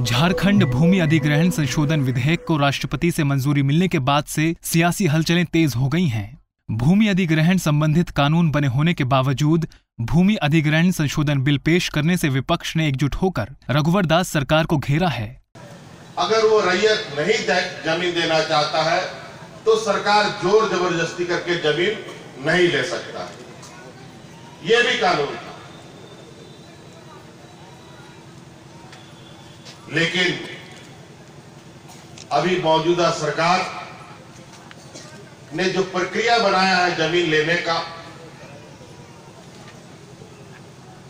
झारखंड भूमि अधिग्रहण संशोधन विधेयक को राष्ट्रपति से मंजूरी मिलने के बाद से सियासी हलचलें तेज हो गई हैं। भूमि अधिग्रहण संबंधित कानून बने होने के बावजूद भूमि अधिग्रहण संशोधन बिल पेश करने से विपक्ष ने एकजुट होकर रघुवर दास सरकार को घेरा है। अगर वो रैयत नहीं ज़मीन देना चाहता है तो सरकार ज़ोर ज़बरदस्ती करके ज़मीन नहीं ले सकता। ये भी कानून लेकिन अभी मौजूदा सरकार ने जो प्रक्रिया बनाया है ज़मीन लेने का,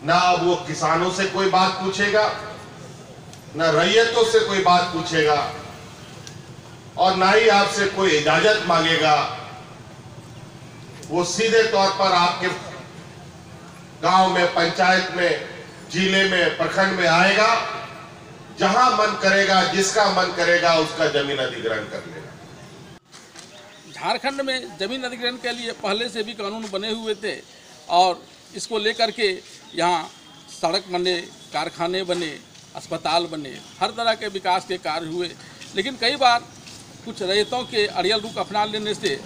ना अब वो किसानों से कोई बात पूछेगा, ना रैयतों से कोई बात पूछेगा, और ना ही आपसे कोई इजाज़त मांगेगा। वो सीधे तौर पर आपके गाँव में, पंचायत में, ज़िले में, प्रखंड में आएगा। जहाँ मन करेगा, जिसका मन करेगा, उसका ज़मीन अधिग्रहण कर लेगा। झारखंड में ज़मीन अधिग्रहण के लिए पहले से भी कानून बने हुए थे और इसको लेकर के यहाँ सड़क बने, कारखाने बने, अस्पताल बने, हर तरह के विकास के कार्य हुए। लेकिन कई बार कुछ रैयतों के अड़ियल रुख अपना लेने से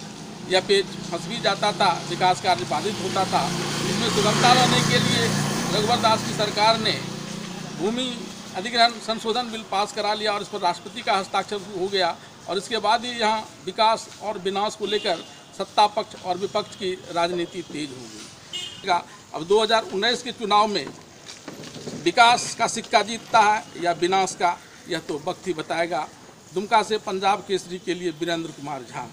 यह पेज फंस भी जाता था, विकास कार्य बाधित होता था। इसमें सुगमता लाने के लिए रघुवर दास की सरकार ने भूमि अधिग्रहण संशोधन बिल पास करा लिया और इस पर राष्ट्रपति का हस्ताक्षर हो गया और इसके बाद ही यहाँ विकास और विनाश को लेकर सत्ता पक्ष और विपक्ष की राजनीति तेज हो गई। अब 2019 के चुनाव में विकास का सिक्का जीतता है या विनाश का, यह तो वक्त ही बताएगा। दुमका से पंजाब केसरी के लिए वीरेंद्र कुमार झा।